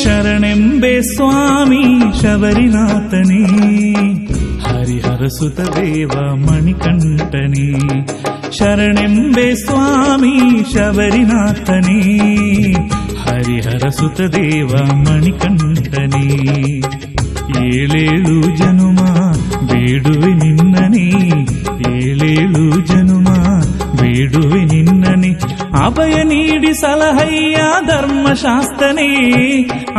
ಶರಣೆಂಬೆ ಸ್ವಾಮಿ ಶಬರಿನಾಥನೇ ಹರಿಹರ ಸುತ ದೇವ ಮಣಿಕಂಠನೇ ಶರಣೆಂಬೆ ಸ್ವಾಮಿ ಶಬರಿನಾಥನೇ ಹರಿಹರ ಸುತ ದೇವ ಮಣಿಕಂಠನೇ ಏಳೇಳು ಜನುಮ ಬೇಡುವೆ ನಿನ್ನನೇ ಏಳೇಳು ಜನುಮ ಬೇಡುವೆ ನಿನ್ನನೆ ಅಭಯ ನೀಡಿ ಸಲಹಯ್ಯ ಧರ್ಮಶಾಸ್ತ್ರನೇ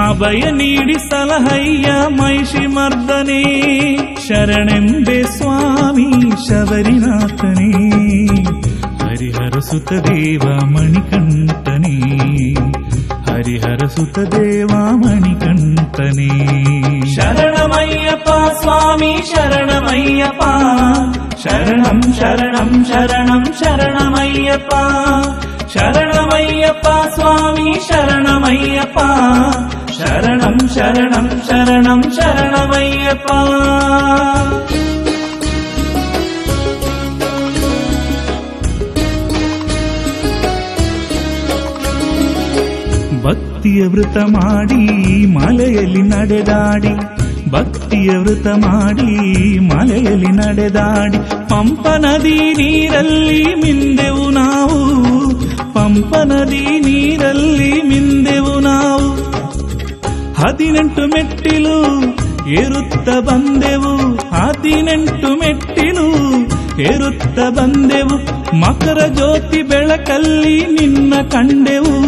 ಅಭಯ ನೀಡಿ ಸಲಹಯ್ಯ ಮೈಷಿ ಮರ್ದನೆ ಶರಣೆಂಬೆ ಸ್ವಾಮಿ ಶಬರಿನಾಥನೇ ಹರಿಹರ ಸುತ ದೇವ ಮಣಿಕಂಠನೇ ಹರಿಹರ ಸುತ ದೇವ ಮಣಿಕಂಠನೇ ಶರಣಮಯ್ಯಪ್ಪ ಸ್ವಾಮಿ ಶರಣಮಯ್ಯಪ್ಪ ಶರಣಂ ಶರಣಂ ಶರಣಂ ಶರಣಮಯ್ಯಪ್ಪ ಶರಣಮಯ್ಯಪ್ಪ, ಸ್ವಾಮಿ ಶರಣಮಯ್ಯಪ್ಪ. ಶರಣಂ ಶರಣಂ ಶರಣಂ, ಶರಣಮಯ್ಯಪ್ಪ. ಭಕ್ತಿಯ ವೃತ ಮಾಡಿ ಮಲೆಯಲ್ಲಿ ನಡೆದಾಡಿ, ಭಕ್ತಿಯ ವೃತ ಮಾಡಿ ಮಲೆಯಲ್ಲಿ ನಡೆದಾಡಿ, ಪಂಪ ನದಿ ನೀರಲ್ಲಿ ಮಿಂದೆವು ನಾವು. ಪಂಪ ನದಿ ನೀರಲ್ಲಿ ಮಿಂದೆವು ನಾವು. ಹದಿನೆಂಟು ಮೆಟ್ಟಿಲು ಏರುತ್ತ ಬಂದೆವು. ಹದಿನೆಂಟು ಮೆಟ್ಟಿಲು ಏರುತ್ತ ಬಂದೆವು. ಮಕರ ಜ್ಯೋತಿ ಬೆಳಕಲ್ಲಿ ನಿನ್ನ ಕಂಡೆವು.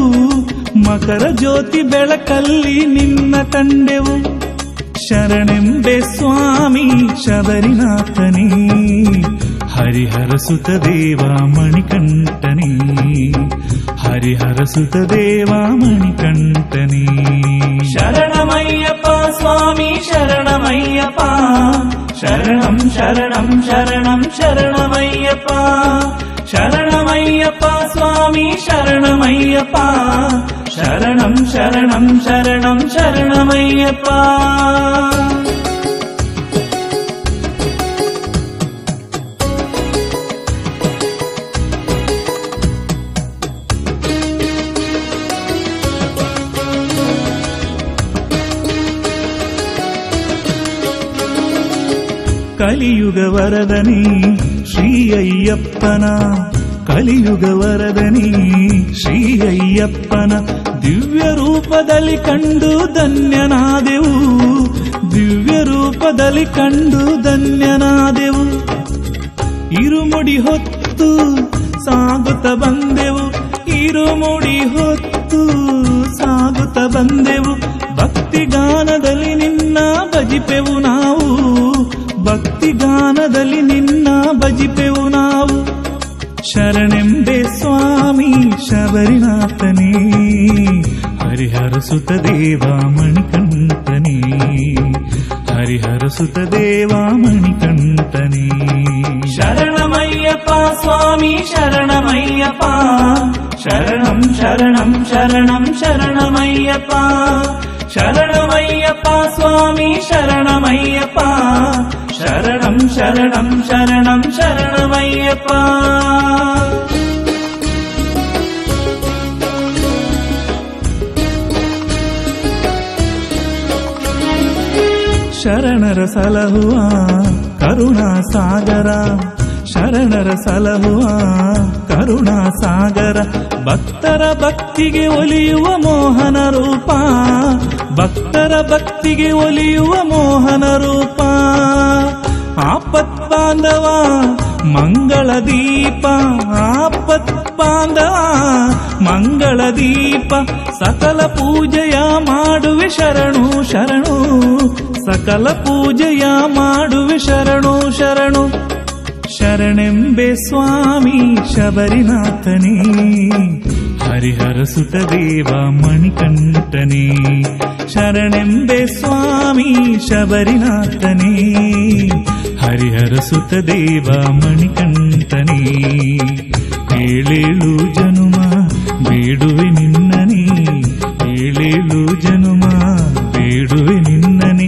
ಮಕರ ಜ್ಯೋತಿ ಬೆಳಕಲ್ಲಿ ನಿನ್ನ ಕಂಡೆವು. ಶರಣೆಂಬೆ ಸ್ವಾಮಿ ಶಬರಿನಾಥನೇ. ಹರಿಹರ ಸುತ ದೇವ ಮಣಿಕಂಠನೇ. ప్రసుత దేవామణి కంటనే శరణమయ్యప్ప స్వామి శరణమయ్యప్ప శరణం శరణం శరణం శరణమయ్యప్ప శరణమయ్యప్ప స్వామి శరణమయ్యప్ప శరణం శరణం శరణం శరణమయ్యప్ప ಕಲಿಯುಗ ವರದನಿ ಶ್ರೀ ಅಯ್ಯಪ್ಪನ ಕಲಿಯುಗ ವರದನಿ ಶ್ರೀ ಅಯ್ಯಪ್ಪನ ದಿವ್ಯ ರೂಪದಲ್ಲಿ ಕಂಡು ಧನ್ಯನಾದೆವು ದಿವ್ಯ ರೂಪದಲ್ಲಿ ಕಂಡು ಧನ್ಯನಾದೆವು. ಇರುಮುಡಿ ಹೊತ್ತು ಸಾಗುತ್ತ ಬಂದೆವು, ಇರುಮುಡಿ ಹೊತ್ತು ಸಾಗುತ್ತ ಬಂದೆವು ಭಕ್ತಿ ಗಾನದಲ್ಲಿ ನಿನ್ನ ಭಜಿಪೆವು. మంజునాథని హరిహర సుత దేవా మణికంతని హరిహర సుత దేవా మణికంతని శరణమయ్యప్ప స్వామి శరణమయ్యప్ప. శరణం శరణం శరణం శరణమయ్యప్ప. శరణమయ్యప్ప స్వామి శరణమయ్యప్ప. శరణం శరణం శరణం శరణమయ్యప్ప. ಶರಣರ ಸಲಹುವ ಕರುಣಾ ಸಾಗರ ಶರಣರ ಸಲಹುವ ಕರುಣಾ ಸಾಗರ ಭಕ್ತರ ಭಕ್ತಿಗೆ ಒಲಿಯುವ ಮೋಹನ ರೂಪ. ಭಕ್ತರ ಭಕ್ತಿಗೆ ಒಲಿಯುವ ಮೋಹನ ರೂಪ. ಆಪತ್ ಬಾಂಧವ ಮಂಗಳ ದೀಪ. ಆಪತ್ ಬಾಂಧವ ಮಂಗಳ ದೀಪ. ಸಕಲ ಪೂಜೆಯ ಮಾಡುವೆ ಶರಣು ಶರಣು. ಸಕಲ ಪೂಜೆಯ ಮಾಡುವೆ ಶರಣು ಶರಣು ಶರಣೆಂಬೆ ಸ್ವಾಮಿ ಶಬರಿನಾಥನೇ ಹರಿಹರ ಸುತ ದೇವ ಮಣಿಕಂಠನೇ ಶರಣೆಂಬೆ ಸ್ವಾಮಿ ಶಬರಿನಾಥನೇ ಹರಿಹರ ಸುತ ದೇವ ಮಣಿಕಂಠನೇ ಏಳೇಳು ಜನುಮ